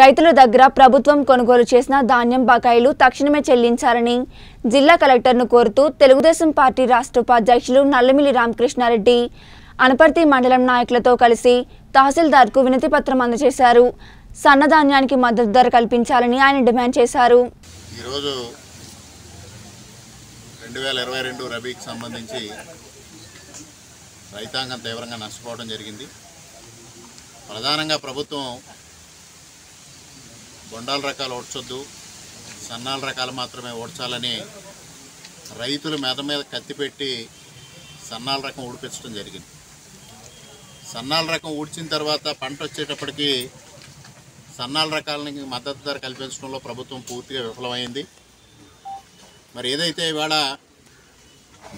రైతుల దగ్గర ప్రభుత్వం కొనుగోలు చేసిన ధాన్యం బకాయిలు తక్షణమే చెల్లించాలని జిల్లా కలెక్టర్ను కోరుతూ తెలుగుదేశం పార్టీ రాష్ట్ర ఉపాధ్యక్షులు నల్లమిల్లి రామకృష్ణారెడ్డి అనపర్తి మండలం నాయకులతో కలిసి తహసీల్దార్కు వినతిపత్రం అందజేశారు. సన్నధాన్యానికి మద్దతు ధర కల్పించాలని ఆయన డిమాండ్ చేశారు. ఈరోజు రెండు వేల ఇరవై రెండు రబీకి సంబంధించి రైతాంగం తీవ్రంగా నష్టపోవడం జరిగింది. ప్రధానంగా ప్రభుత్వం బొండాల రకాలు ఓడ్చొద్దు. సన్నాల రకాలు మాత్రమే ఓడ్చాలని రైతుల మీద మీద కత్తి పెట్టి సన్నాల రకం ఊడిపించడం జరిగింది. సన్నాల రకం ఊడ్చిన తర్వాత పంట వచ్చేటప్పటికి సన్నాల రకాలని మద్దతు ధర కల్పించడంలో ప్రభుత్వం పూర్తిగా విఫలమైంది. మరి ఏదైతే ఇవాళ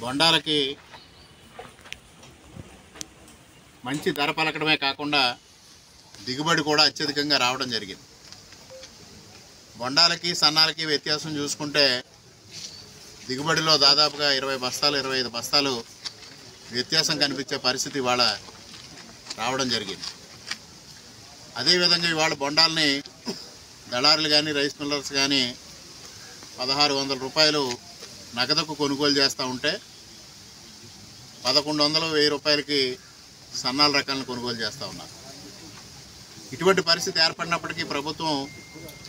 బొండాలకి మంచి ధర పలకడమే కాకుండా దిగుబడి కూడా అత్యధికంగా రావడం జరిగింది. బొండాలకి సన్నాలకి వ్యత్యాసం చూసుకుంటే దిగుబడిలో దాదాపుగా ఇరవై బస్తాలు ఇరవై ఐదు బస్తాలు వ్యత్యాసం కనిపించే పరిస్థితి ఇవాళ రావడం జరిగింది. అదేవిధంగా ఇవాళ బొండాలని దళారులు కానీ రైస్ మిల్లర్స్ కానీ పదహారు వందల రూపాయలు నగదుకు కొనుగోలు చేస్తూ ఉంటే పదకొండు వందలు వెయ్యి రూపాయలకి సన్నాల రకాలను కొనుగోలు చేస్తూ ఉన్నారు. ఇటువంటి పరిస్థితి ఏర్పడినప్పటికీ ప్రభుత్వం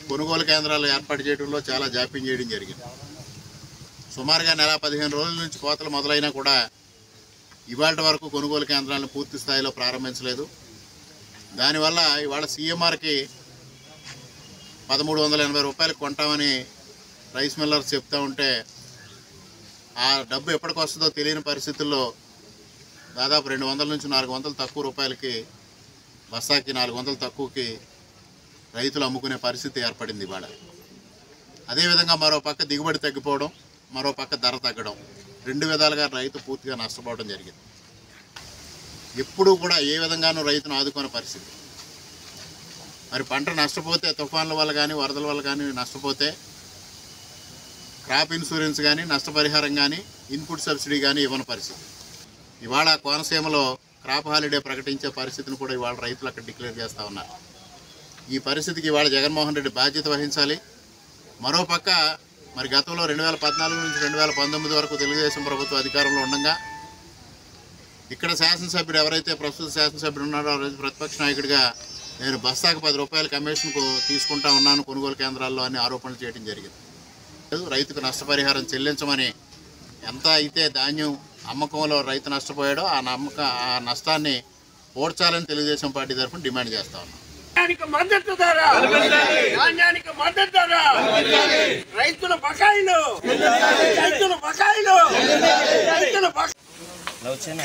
కొనుగోలు కేంద్రాలు ఏర్పాటు చేయడంలో చాలా జాప్యం చేయడం జరిగింది. సుమారుగా నెల పదిహేను రోజుల నుంచి కోతలు మొదలైనా కూడా ఇవాళ వరకు కొనుగోలు కేంద్రాలను పూర్తి స్థాయిలో ప్రారంభించలేదు. దానివల్ల ఇవాళ సీఎంఆర్కి పదమూడు వందల ఎనభై రూపాయలకు కొంటామని రైస్ మిల్లర్స్ చెప్తూ ఉంటే ఆ డబ్బు ఎప్పటికి వస్తుందో తెలియని పరిస్థితుల్లో దాదాపు రెండు వందల నుంచి నాలుగు వందలు తక్కువ రూపాయలకి బస్తాకి నాలుగు వందలు తక్కువకి రైతులు అమ్ముకునే పరిస్థితి ఏర్పడింది ఇవాళ. అదేవిధంగా మరో పక్క దిగుబడి తగ్గిపోవడం మరో పక్క ధర తగ్గడం రెండు విధాలుగా రైతు పూర్తిగా నష్టపోవడం జరిగింది. ఎప్పుడూ కూడా ఏ విధంగానూ రైతును ఆదుకునే పరిస్థితి. మరి పంట నష్టపోతే తుఫాన్ల వల్ల కానీ వరదల వల్ల కానీ నష్టపోతే క్రాప్ ఇన్సూరెన్స్ కానీ నష్టపరిహారం కానీ ఇన్పుట్ సబ్సిడీ కానీ ఇవ్వని పరిస్థితి. ఇవాళ కోనసీమలో క్రాప్ హాలిడే ప్రకటించే పరిస్థితిని కూడా ఇవాళ రైతులు అక్కడ డిక్లేర్ చేస్తూ ఉన్నారు. ఈ పరిస్థితికి ఇవాళ జగన్మోహన్ రెడ్డి బాధ్యత వహించాలి. మరోపక్క మరి గతంలో రెండు వేల పద్నాలుగు నుంచి రెండు వేల పంతొమ్మిది వరకు తెలుగుదేశం ప్రభుత్వం అధికారంలో ఉండగా ఇక్కడ శాసనసభ్యుడు ఎవరైతే ప్రస్తుత శాసనసభ్యుడు ఉన్నాడో ఆ రోజు ప్రతిపక్ష నాయకుడిగా నేను బస్తాకు పది రూపాయల కమిషన్కు తీసుకుంటా ఉన్నాను కొనుగోలు కేంద్రాల్లో అని ఆరోపణలు చేయడం జరిగింది. రైతుకు నష్టపరిహారం చెల్లించమని ఎంత అయితే ధాన్యం అమ్మకంలో రైతు నష్టపోయాడో ఆ నమ్మక ఆ నష్టాన్ని ఓడ్చాలని తెలుగుదేశం పార్టీ తరఫున డిమాండ్ చేస్తా ఉన్నాం. ధాన్యానికి మద్దతు ధర. ధాన్యానికి మద్దతు ధర. రైతుల బకాయిలు. రైతుల బకాయిలు. రైతుల బకాయిలు వచ్చాను